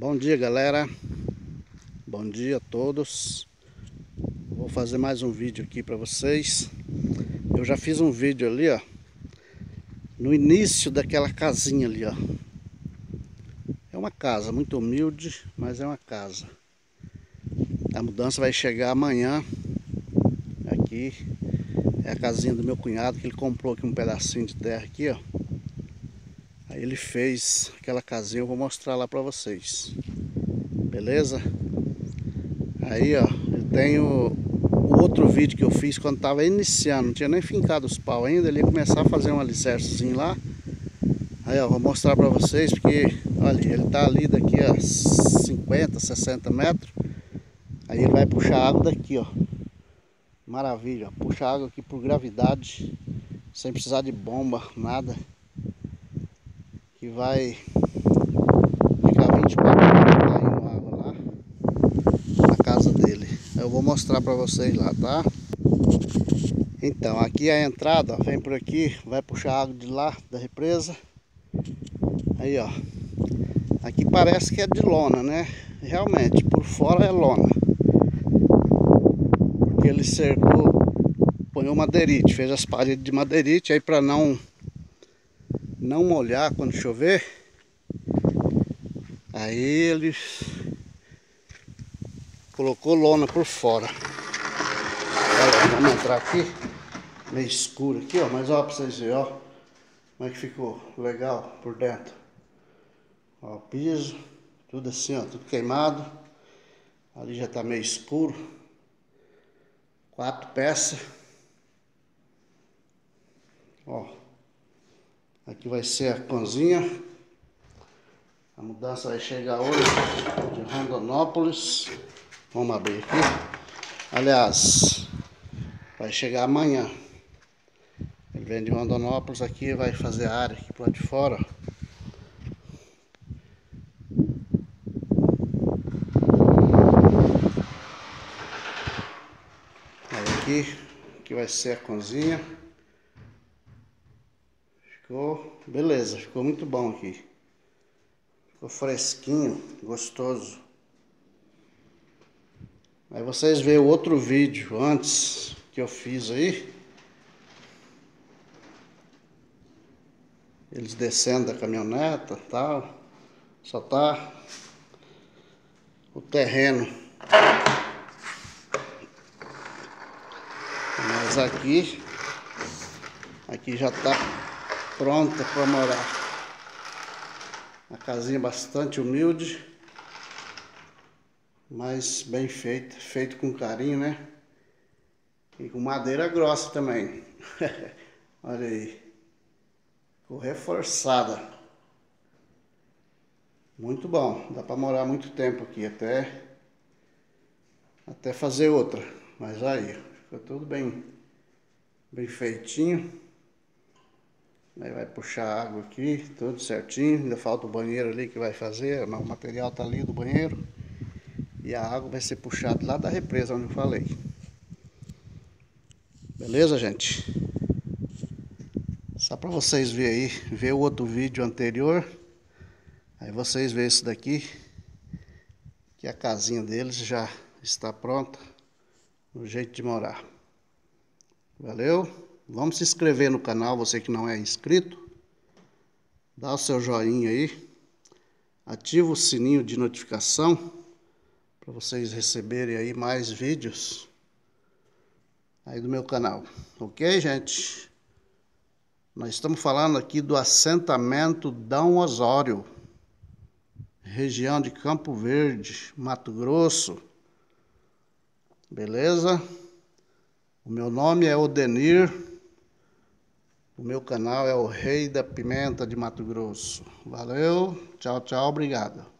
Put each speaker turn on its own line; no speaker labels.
Bom dia galera. Bom dia a todos. Vou fazer mais um vídeo aqui para vocês. Eu já fiz um vídeo ali ó No início daquela casinha ali ó. É uma casa muito humilde Mas é uma casa. A mudança vai chegar amanhã Aqui. É a casinha do meu cunhado Que ele comprou aqui um pedacinho de terra aqui ó Aí ele fez aquela casinha, eu vou mostrar lá para vocês. Beleza? Aí, ó, eu tenho o outro vídeo que eu fiz quando tava iniciando, não tinha nem fincado os pau ainda, ele ia começar a fazer um alicercezinho lá. Aí, ó, vou mostrar para vocês, porque, olha, ele tá ali daqui a 50, 60 metros. Aí ele vai puxar água daqui, ó. Maravilha, ó. puxa água aqui por gravidade, sem precisar de bomba, nada que vai ficar 24 horas caindo água lá na casa dele. Eu vou mostrar para vocês lá, tá? Então, aqui é a entrada, ó, vem por aqui, vai puxar água de lá, da represa. Aí, ó. Aqui parece que é de lona, né? Realmente, por fora é lona. Porque ele cercou, põe madeirite, fez as paredes de madeirite, aí para não não molhar quando chover. Aí ele colocou lona por fora. Olha, vamos entrar aqui, meio escuro aqui, ó, mas ó, pra vocês verem, ó, como é que ficou legal por dentro. Ó, o piso, tudo assim, ó, tudo queimado. Ali já tá meio escuro. Quatro peças. Ó. Aqui vai ser a cozinha. A mudança vai chegar hoje de Rondonópolis. Vamos abrir aqui. Aliás, vai chegar amanhã. Ele vem de Rondonópolis aqui, vai fazer a área aqui pro lado de fora. Aqui, aqui vai ser a cozinha. Ficou beleza, ficou muito bom aqui. Ficou fresquinho, gostoso. Aí vocês veem o outro vídeo antes que eu fiz aí. Eles descendo da caminhoneta tal. Só tá o terreno. Mas aqui, aqui já tá pronta para morar. Uma casinha bastante humilde, mas bem feita, feito com carinho, né? E com madeira grossa também. Olha aí. Ficou reforçada. Muito bom, dá para morar muito tempo aqui, até até fazer outra. Mas aí, ficou tudo bem bem feitinho. Aí vai puxar água aqui, tudo certinho. Ainda falta o banheiro ali que vai fazer, o material tá ali do banheiro. E a água vai ser puxada lá da represa, onde eu falei. Beleza, gente? Só para vocês verem aí, ver o outro vídeo anterior. Aí vocês veem isso daqui. Que a casinha deles já está pronta. O jeito de morar. Valeu? Vamos se inscrever no canal, você que não é inscrito. Dá o seu joinha aí. Ativa o sininho de notificação para vocês receberem aí mais vídeos aí do meu canal. Ok, gente? Nós estamos falando aqui do assentamento Dão Osório, região de Campo Verde, Mato Grosso. Beleza? O meu nome é Odenir o meu canal é o Rei da Pimenta de Mato Grosso. Valeu, tchau, tchau, obrigado.